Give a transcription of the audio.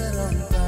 esperanza.